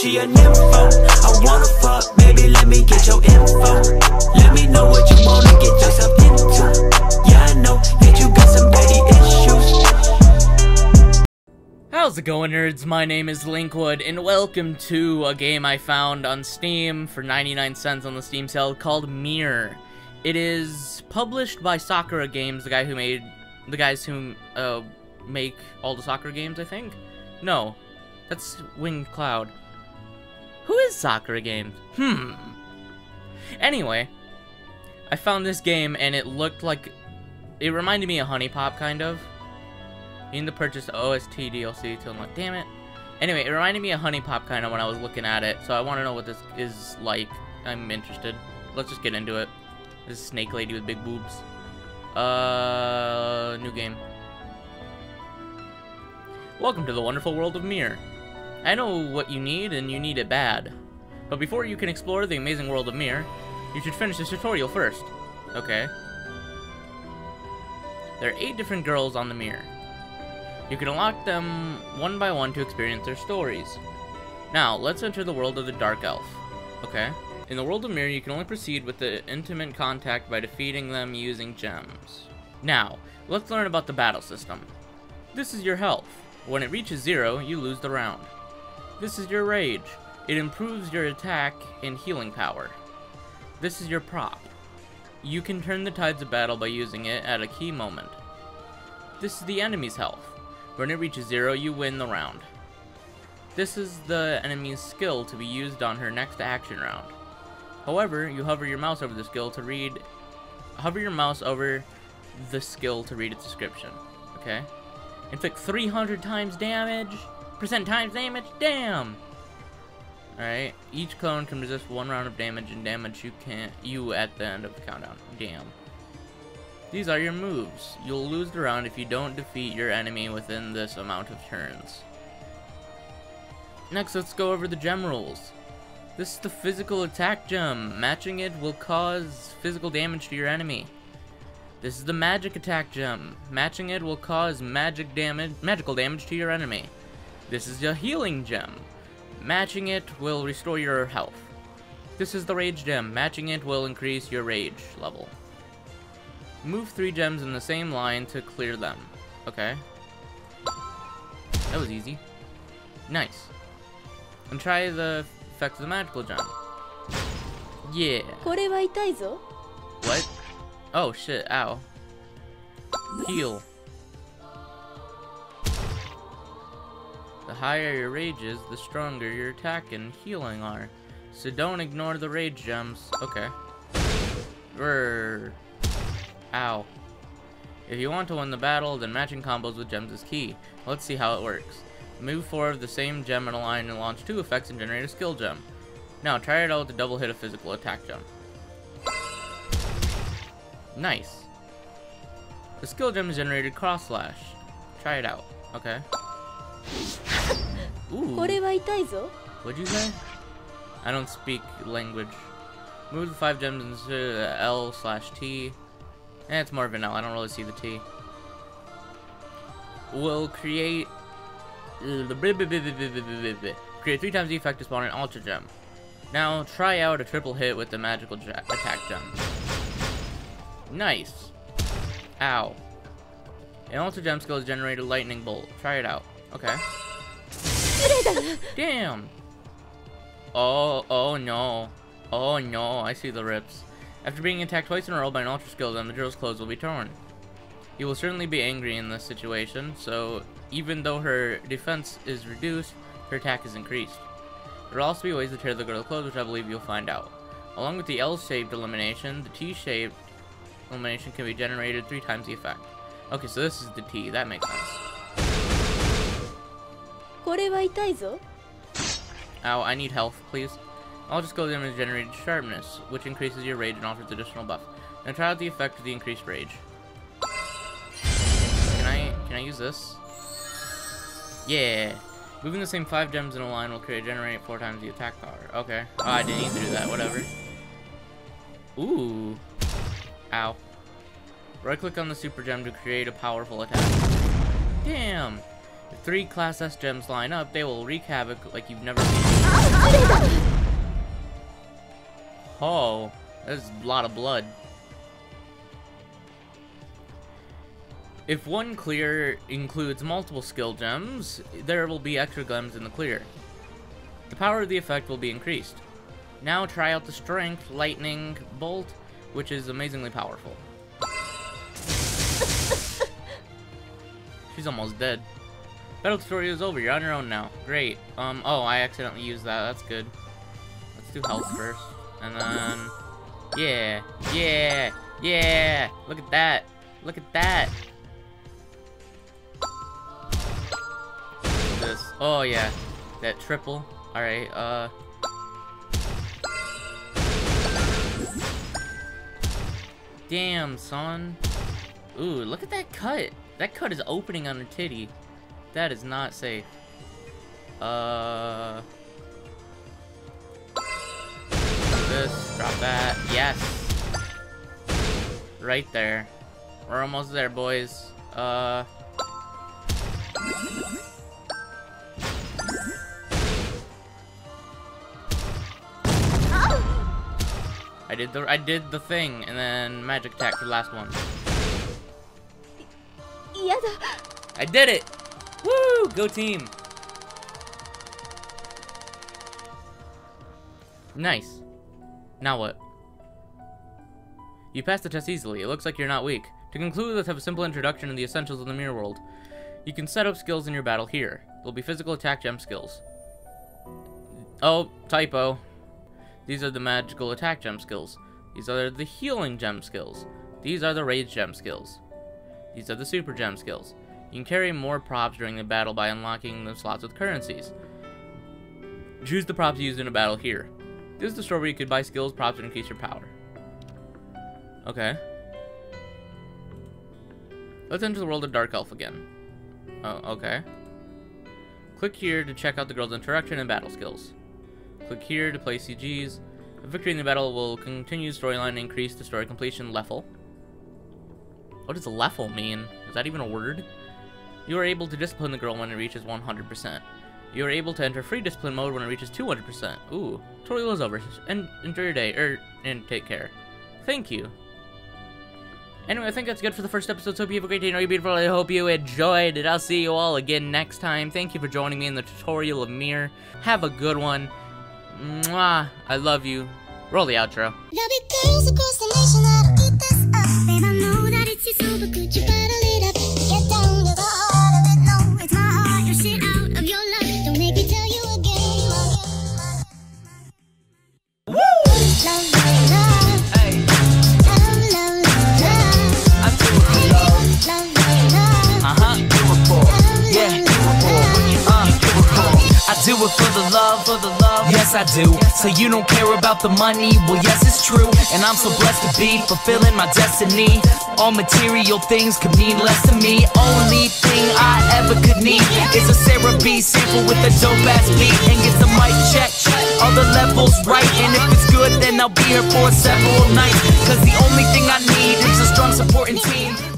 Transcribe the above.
she a nympho I wanna fuck, baby, let me get your info Let me know what you wanna get yourself into Yeah, I know that you got some daddy issues How's it going, nerds? My name is Linkwood, and welcome to a game I found on Steam for 99 cents on the Steam sale called Mirror. It is published by Sakura Games, the guy who made the guys who uh, make all the Sakura games, I think. No, that's Winged Cloud. Who is Sakura Games? Hmm. Anyway, I found this game and it looked like it reminded me of HuniePop kind of. You need to purchase the OST DLC to unlock. Damn it. Anyway, it reminded me of HuniePop kind of when I was looking at it, so I want to know what this is like. I'm interested. Let's just get into it. This snake lady with big boobs. Uh, new game. Welcome to the wonderful world of Mirror. I know what you need, and you need it bad. But before you can explore the amazing world of Mirror, you should finish this tutorial first. Okay. There are eight different girls on the mirror. You can unlock them one by one to experience their stories. Now, let's enter the world of the Dark Elf. Okay. In the world of Mirror, you can only proceed with the intimate contact by defeating them using gems. Now, let's learn about the battle system. This is your health. When it reaches zero, you lose the round. This is your rage. It improves your attack and healing power. This is your prop. You can turn the tides of battle by using it at a key moment. This is the enemy's health. When it reaches zero, you win the round. This is the enemy's skill to be used on her next action round. However, you hover your mouse over the skill to read hover your mouse over the skill to read its description. Okay? Inflict 300 times damage. Percent times damage. Damn. Alright. Each clone can resist one round of damage and damage you can't you at the end of the countdown. Damn. These are your moves. You'll lose the round if you don't defeat your enemy within this amount of turns. Next, let's go over the gem rules. This is the physical attack gem. Matching it will cause physical damage to your enemy. This is the magic attack gem. Matching it will cause magic damage, magical damage to your enemy. This is your healing gem. Matching it will restore your health. This is the rage gem. Matching it will increase your rage level. Move three gems in the same line to clear them. Okay. That was easy. Nice. And try the effect of the magical gem. Yeah. What? Oh shit, ow. Heal. Higher your rage is, the stronger your attack and healing are. So don't ignore the rage gems. Okay. Grrr. Ow. If you want to win the battle, then matching combos with gems is key. Let's see how it works. Move four of the same gem in a line and launch two effects and generate a skill gem. Now try it out the double hit a physical attack gem. Nice. The skill gem is generated cross slash. Try it out. Okay. こ Ooh. れは痛いぞ What'd you say? I don't speak language. Move the five gems into L slash T. Eh, it's more of an L. I don't really see the T. Will create. Create three times the effect to spawn an Ultra Gem. Now try out a triple hit with the magical ge- attack gem. Nice. Ow. An Ultra Gem skill is generate a lightning bolt. Try it out. Okay. Damn. Oh, oh no. Oh no, I see the rips. After being attacked twice in a row by an ultra skill, then the girl's clothes will be torn. You will certainly be angry in this situation, so even though her defense is reduced, her attack is increased. There will also be ways to tear the girl's clothes, which I believe you'll find out. Along with the L-shaped elimination, the T-shaped elimination can be generated three times the effect. Okay, so this is the T. That makes sense これは痛いぞ Ow, I need health, please. I'll just go there and generated sharpness, which increases your rage and offers additional buff. Now try out the effect of the increased rage. Can I can I use this? Yeah. Moving the same five gems in a line will create generate four times the attack power. Okay. Oh, I didn't need to do that. Whatever. Ooh. Ow. Right click on the super gem to create a powerful attack. Damn. The three Class S gems line up, they will wreak havoc like you've never seen. Oh, there's a lot of blood. If one clear includes multiple skill gems, there will be extra gems in the clear. The power of the effect will be increased. Now try out the Strength Lightning Bolt, which is amazingly powerful. She's almost dead. Battle tutorial is over, you're on your own now. Great. Um, oh, I accidentally used that, that's good. Let's do health first. And then, yeah, yeah, yeah. Look at that. Look at that. This. Oh yeah, that triple. All right. Uh. Damn, son. Ooh, look at that cut. That cut is opening on her titty. That is not safe. Uh. this, drop that. Yes. Right there. We're almost there, boys. Uh. I did the I did the thing and then magic attack for the last one. 嫌だ I did it! Go team! Nice. Now what? You passed the test easily. It looks like you're not weak. To conclude, let's have a simple introduction to the essentials of the mirror world. You can set up skills in your battle here. There'll be physical attack gem skills. Oh, typo. These are the magical attack gem skills. These are the healing gem skills. These are the rage gem skills. These are the super gem skills. You can carry more props during the battle by unlocking the slots with currencies. Choose the props used in a battle here. This is the store where you could buy skills, props, and increase your power. Okay. Let's enter the world of Dark Elf again. Oh, okay. Click here to check out the girl's interaction and battle skills. Click here to play CGs. A victory in the battle will continue storyline and increase the story completion level. What does level mean? Is that even a word? You are able to discipline the girl when it reaches 100%. You are able to enter free discipline mode when it reaches 200%. Ooh, tutorial is over. And enjoy your day, er, and take care. Thank you. Anyway, I think that's good for the first episode. So hope you have a great day. Know you're beautiful. I hope you enjoyed it. I'll see you all again next time. Thank you for joining me in the tutorial of Mir. Have a good one. Mwah. I love you. Roll the outro. It for the love, for the love. Yes, I do. So you don't care about the money? Well, yes, it's true. And I'm so blessed to be fulfilling my destiny. All material things could mean less to me. Only thing I ever could need is a Sarah B sample with a dope ass beat and get the mic check. All the levels right, and if it's good, then I'll be here for several nights. Cause the only thing I need is a strong supporting team.